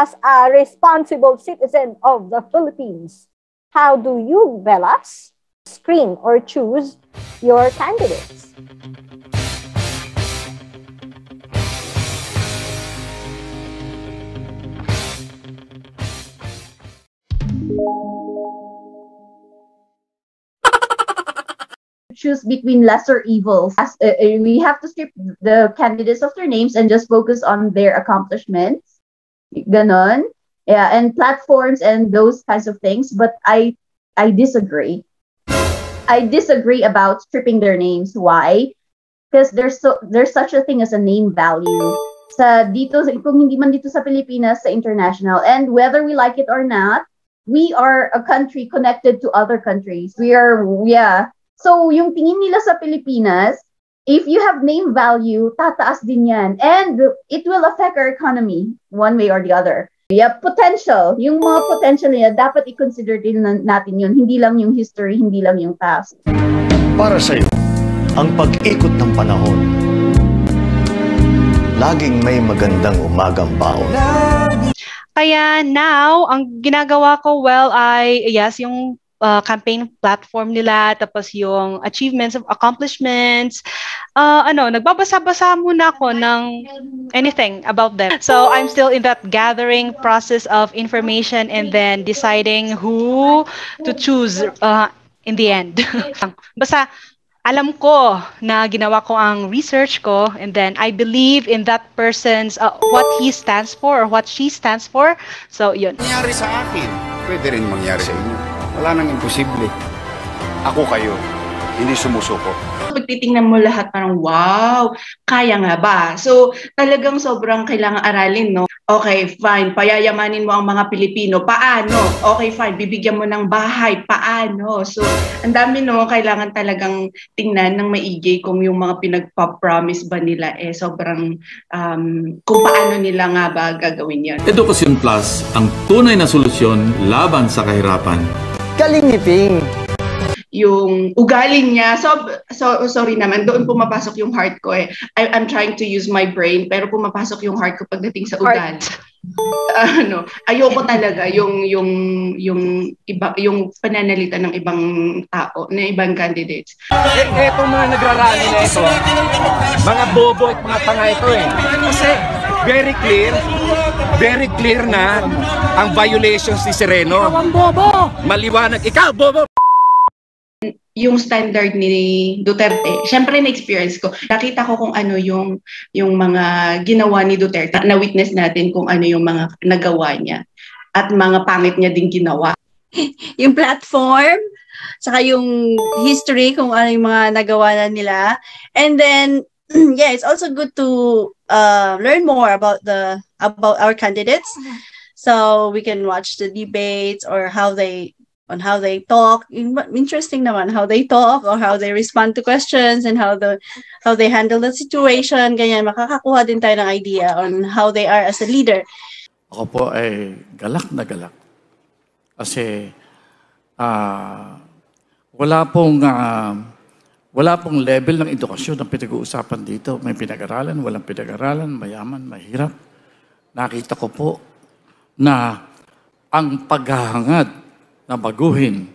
as a responsible citizen of the Philippines, how do you, Velas, screen or choose your candidates? choose between lesser evils. As, uh, uh, we have to strip the candidates of their names and just focus on their accomplishments. Ganon. Yeah, and platforms and those kinds of things. But I I disagree. I disagree about stripping their names. Why? Because there's so there's such a thing as a name value. Sa dito, kung hindi man dito sa Pilipinas, sa international. And whether we like it or not, we are a country connected to other countries. We are, yeah, So, yung tingin nila sa Pilipinas, if you have name value, tataas din yan. And it will affect our economy one way or the other. Yeah, potential. Yung mga potential nila, dapat i-consider din natin yun. Hindi lang yung history, hindi lang yung past. Para sa'yo, ang pag-ikot ng panahon, laging may magandang umagang baon. Kaya now, ang ginagawa ko, well, ay, yes, yung uh, campaign platform nila, tapos yung achievements of accomplishments. Uh, ano, nagbabasa-basa muna ako ng anything about them. So I'm still in that gathering process of information and then deciding who to choose uh, in the end. Basta alam ko na ginawa ko ang research ko and then I believe in that person's uh, what he stands for or what she stands for. So, yun. Nangyari sa akin, pwede rin mangyari sa inyo. Wala nang imposible. Ako kayo, hindi sumusuko. Pag titingnan mo lahat, parang wow, kaya nga ba? So talagang sobrang kailangan aralin, no? Okay, fine, payayamanin mo ang mga Pilipino. Paano? Okay, fine, bibigyan mo ng bahay. Paano? So ang dami, no? Kailangan talagang tingnan ng maigi kung yung mga pinagpa-promise ba nila eh sobrang um, kung paano nila nga ba gagawin yan. Edukasyon Plus, ang tunay na solusyon laban sa kahirapan. Kalingiping! yung ugali niya. So, so sorry naman, doon pumapasok yung heart ko eh. I, I'm trying to use my brain, pero pumapasok yung heart ko pagdating sa ugali. ano, ayoko talaga yung yung yung iba yung pananalita ng ibang tao, ng ibang candidates. Eh, etong mga nagrarally na ito, mga bobo at mga tanga ito eh. Kasi very clear, very clear na ang violations ni Sereno. Ikaw ang bobo! Maliwanag, ikaw bobo! yung standard ni Duterte, syempre na-experience ko. Nakita ko kung ano yung yung mga ginawa ni Duterte. Na-witness natin kung ano yung mga nagawa niya at mga pangit niya din ginawa. yung platform, saka yung history kung ano yung mga nagawa na nila. And then yeah, it's also good to uh, learn more about the about our candidates. So we can watch the debates or how they on how they talk. Interesting naman how they talk or how they respond to questions and how the how they handle the situation. Ganyan, makakakuha din tayo ng idea on how they are as a leader. Ako po ay galak na galak. Kasi uh, wala pong uh, wala pong level ng edukasyon ang pinag-uusapan dito. May pinag-aralan, walang pinag-aralan, mayaman, mahirap. Nakita ko po na ang paghahangad na baguhin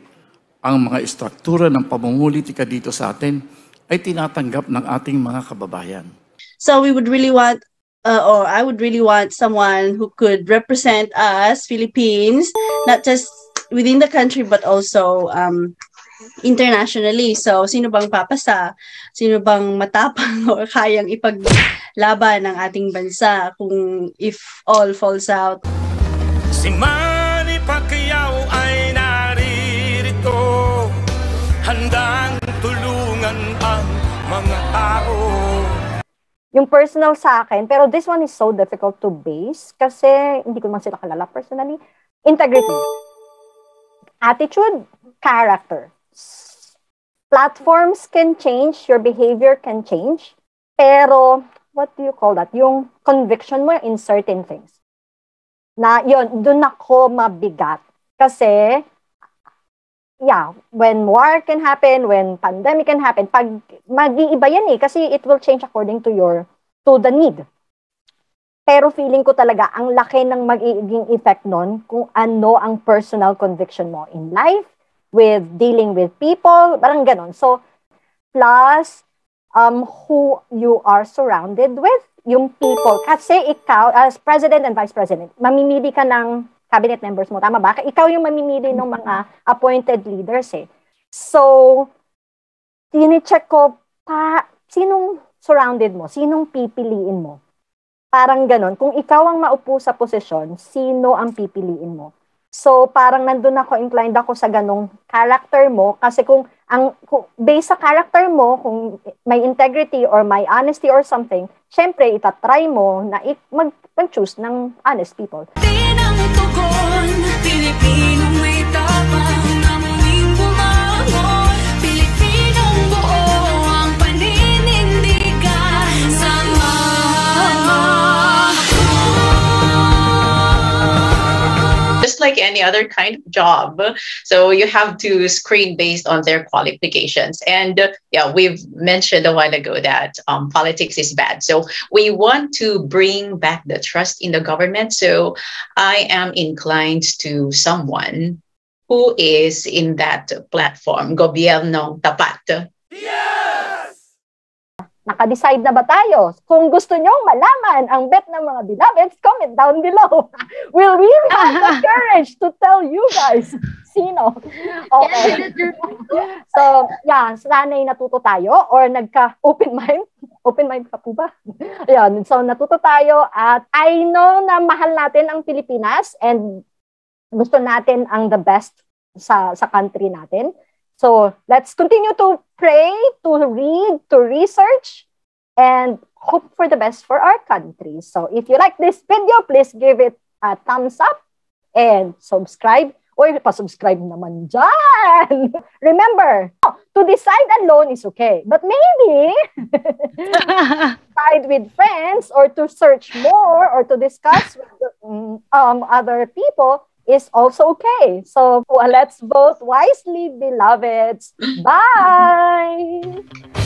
ang mga istruktura ng pamumulitika dito sa atin ay tinatanggap ng ating mga kababayan. So we would really want uh, or I would really want someone who could represent us Philippines not just within the country but also um, internationally. So sino bang papasa? Sino bang matapang o kayang ipaglaban ng ating bansa kung if all falls out? Si Manny Pacquiao ay handang tulungan ang mga tao. Yung personal sa akin, pero this one is so difficult to base kasi hindi ko man sila kalala personally. Integrity. Attitude, character. Platforms can change, your behavior can change, pero what do you call that? Yung conviction mo in certain things. Na yun, dun ako mabigat. Kasi yeah, when war can happen, when pandemic can happen, pag mag-iiba yan eh, kasi it will change according to your, to the need. Pero feeling ko talaga, ang laki ng magiging effect nun kung ano ang personal conviction mo in life, with dealing with people, parang ganon. So, plus, um, who you are surrounded with, yung people. Kasi ikaw, as president and vice president, mamimili ka ng cabinet members mo. Tama ba? Ikaw yung mamimili ng mga appointed leaders eh. So, tinicheck ko, pa, sinong surrounded mo? Sinong pipiliin mo? Parang ganon. Kung ikaw ang maupo sa posisyon, sino ang pipiliin mo? So, parang nandun ako, inclined ako sa ganong character mo. Kasi kung, ang, kung, based sa character mo, kung may integrity or may honesty or something, syempre, itatry mo na mag-choose ng honest people. Tinang tugon, Pilipinong like any other kind of job. So you have to screen based on their qualifications. And uh, yeah, we've mentioned a while ago that um, politics is bad. So we want to bring back the trust in the government. So I am inclined to someone who is in that platform, Gobierno Tapat. Nakadecide na ba tayo? Kung gusto nyo malaman ang bet ng mga beloveds, comment down below. We'll really have the courage to tell you guys sino. Okay. so, yeah, sana'y natuto tayo or nagka-open mind. Open mind ka po ba? Ayan, so natuto tayo at I know na mahal natin ang Pilipinas and gusto natin ang the best sa sa country natin. So, let's continue to pray, to read, to research, and hope for the best for our country. So, if you like this video, please give it a thumbs up and subscribe. Or pa-subscribe naman dyan. Remember, to decide alone is okay. But maybe, decide with friends or to search more or to discuss with um, other people is also okay. So well, let's vote wisely, beloveds. Bye!